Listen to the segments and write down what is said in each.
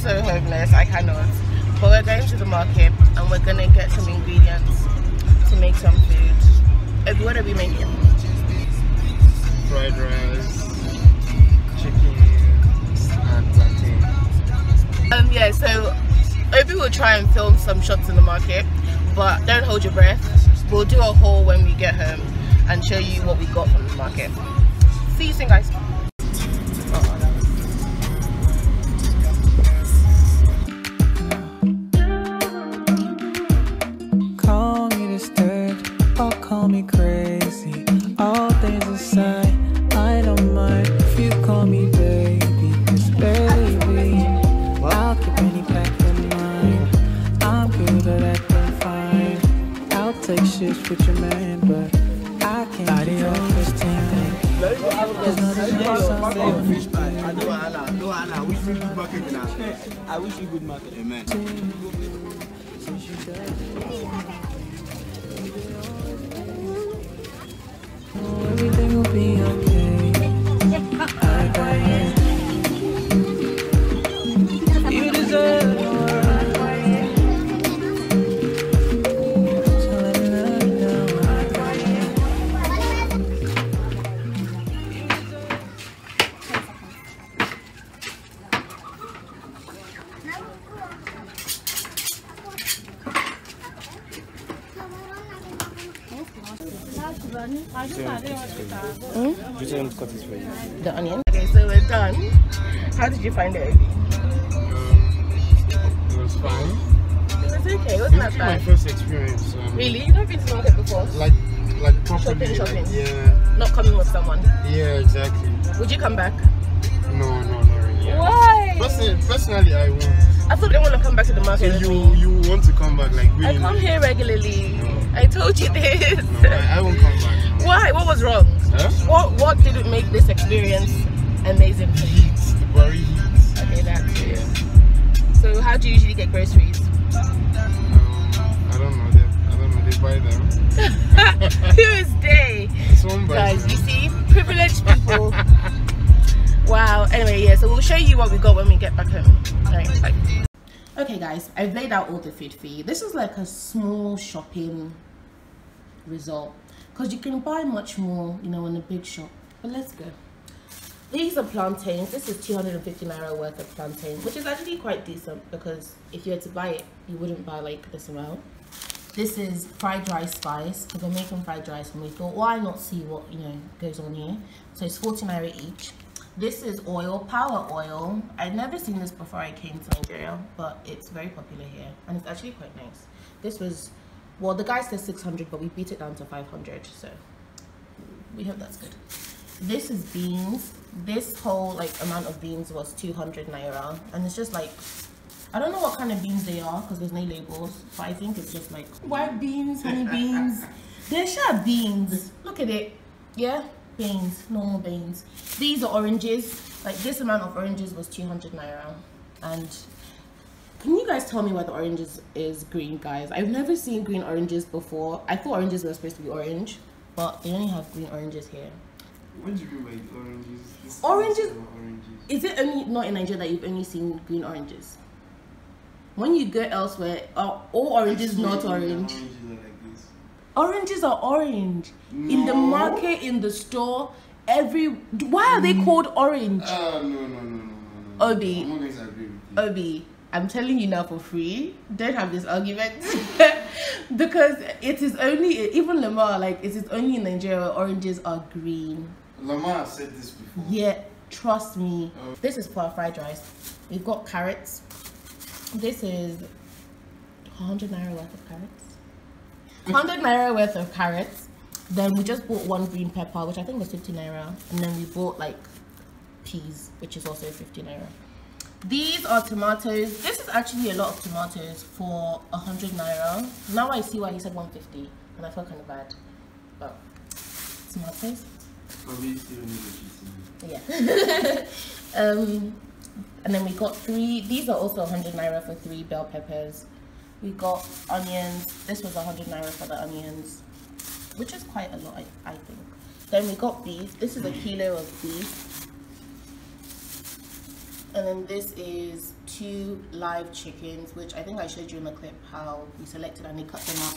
not. But we're going to the market and we're gonna get some ingredients to make some food. Uh, What are we making? Fried rice, chicken, and plantain. Um, yeah, so Obi will try and film some shots in the market, but don't hold your breath. We'll do a haul when we get home and show you what we got from the market. See you soon, guys. Call me baby. 'Cause baby, I'll keep any back in mind. I'm good at acting fine. I'll take shit with your man, but I can't body on this time. There's nothing else I'm doing. No wahala, no. Wish me good market now. I wish you good market. Amen. You. The onion. Okay, so we're done. How did you find it? Um, it was fine. It was okay. It wasn't that is my first experience. Um, Really? You've never been to market before? Like, like properly. Shopping, like, shopping. yeah, Not coming with someone. yeah, exactly. Would you come back? No, no, not really. Yeah. Why? Personally, personally, I won't. I thought they want to come back to the market with you, you want to come back like I come here regularly. No. I told you this. No, I, I won't come. No. Why? What was wrong? Huh? What What didn't make this experience amazing for you? The very heat. Okay, that's it. So, how do you usually get groceries? Um, I don't know them. I don't know. They buy them. Who is they? Someone buys Guys, you see, privileged people. wow. Anyway, yeah. So we'll show you what we got when we get back home. Alright, bye. Okay, guys, I've laid out all the food for you. This is like a small shopping result because you can buy much more, you know, in a big shop. But let's go. These are plantains. This is 250 naira worth of plantain, which is actually quite decent because if you were to buy it, you wouldn't buy like this amount. This is fried rice spice because we're making fried rice and we thought, why not see what you know goes on here? So it's 40 naira each. This is oil, power oil. I'd never seen this before I came to Nigeria, but it's very popular here and it's actually quite nice. This was, well, the guy says 600, but we beat it down to 500, so we hope that's good. This is beans. This whole like amount of beans was 200 naira, and it's just like I don't know what kind of beans they are because there's no labels, but I think it's just like white beans, honey beans. They're sure beans. Look at it. Yeah, beans, normal beans. These are oranges. Like this amount of oranges was 200 naira, and can you guys tell me why the oranges is green, guys? I've never seen green oranges before. I thought oranges were supposed to be orange, but they only have green oranges here. What do you mean by oranges? This Oranges- Oranges. Is it only not in Nigeria that you've only seen green oranges? When you go elsewhere, are all oranges not orange? Oranges are like this. Oranges are orange. In the market, in the store, every. Why are they called orange? Ah, no, no, no, no, no, no. Obi. I'm not going to agree with you. Obi, I'm telling you now for free. Don't have this argument because it is only even Lamar like it is only in Nigeria where oranges are green. Lamar said this before. Yeah, trust me. Oh. This is for our fried rice. We've got carrots. This is 100 naira worth of carrots. 100 naira worth of carrots. Then we just bought one green pepper, which I think was 50 naira. And then we bought like peas, which is also 50 naira. These are tomatoes. This is actually a lot of tomatoes for 100 naira. Now I see why he said 150, and I felt kind of bad. But tomatoes. Probably still need. Yeah. um, and then we got three. These are also 100 naira for three bell peppers. We got onions. This was 100 naira for the onions, which is quite a lot, I, I think. Then we got beef. This is a kilo of beef. And then this is two live chickens which i think i showed you in the clip how we selected and they cut them up.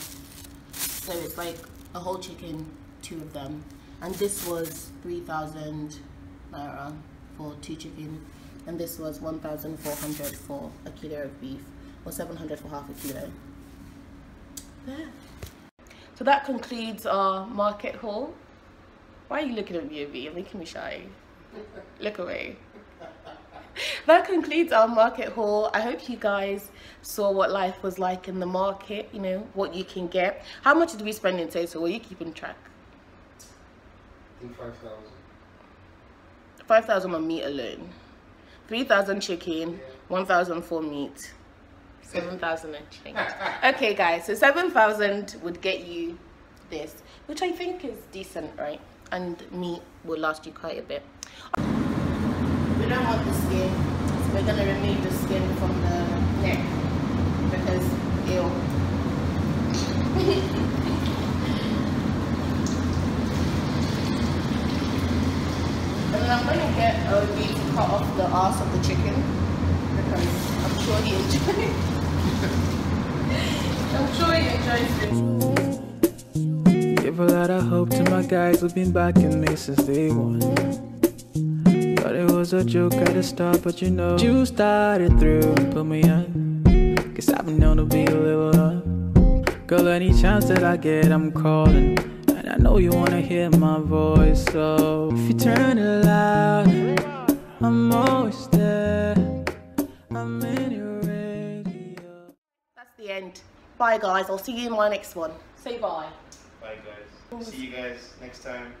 So it's like a whole chicken two of them. And this was 3000 naira for two chicken and this was 1400 for a kilo of beef or 700 for half a kilo. There. So that concludes our market haul. Why are you looking at me You're making me shy. Look away that concludes our market haul. I hope you guys saw what life was like in the market you know what you can get. How much did we spend in total? Were you keeping track? I think 5,000. 5000 on meat alone. 3000 chicken 1000 for meat. 7000 and change okay guys so 7000 would get you this which i think is decent right? And meat will last you quite a bit. We don't want the skin we're going to remove the skin from the neck because ew. And then I'm going to get Obi to cut off the ass of the chicken because I'm sure he enjoys I'm sure he enjoys it. Give a lot of hope to my guys who've been backing me since day one it was a joke at the start, but you know You started through, put me on Cause I've been known to be a little up Girl, any chance that I get, I'm calling And I know you wanna hear my voice So if you turn it loud I'm always there I'm in your radio That's the end. Bye guys, I'll see you in my next one. Say bye. Bye guys. See you guys next time.